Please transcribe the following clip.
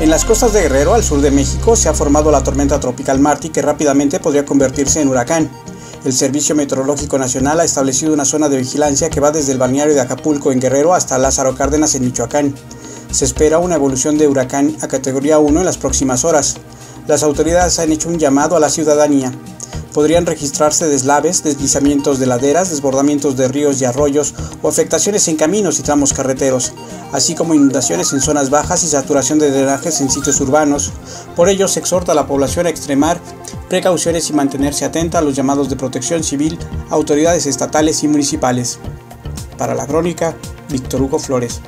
En las costas de Guerrero, al sur de México, se ha formado la tormenta tropical Marty que rápidamente podría convertirse en huracán. El Servicio Meteorológico Nacional ha establecido una zona de vigilancia que va desde el balneario de Acapulco en Guerrero hasta Lázaro Cárdenas en Michoacán. Se espera una evolución de huracán a categoría 1 en las próximas horas. Las autoridades han hecho un llamado a la ciudadanía podrían registrarse deslaves, deslizamientos de laderas, desbordamientos de ríos y arroyos o afectaciones en caminos y tramos carreteros, así como inundaciones en zonas bajas y saturación de drenajes en sitios urbanos. Por ello, se exhorta a la población a extremar precauciones y mantenerse atenta a los llamados de protección civil, autoridades estatales y municipales. Para la crónica, Víctor Hugo Flores.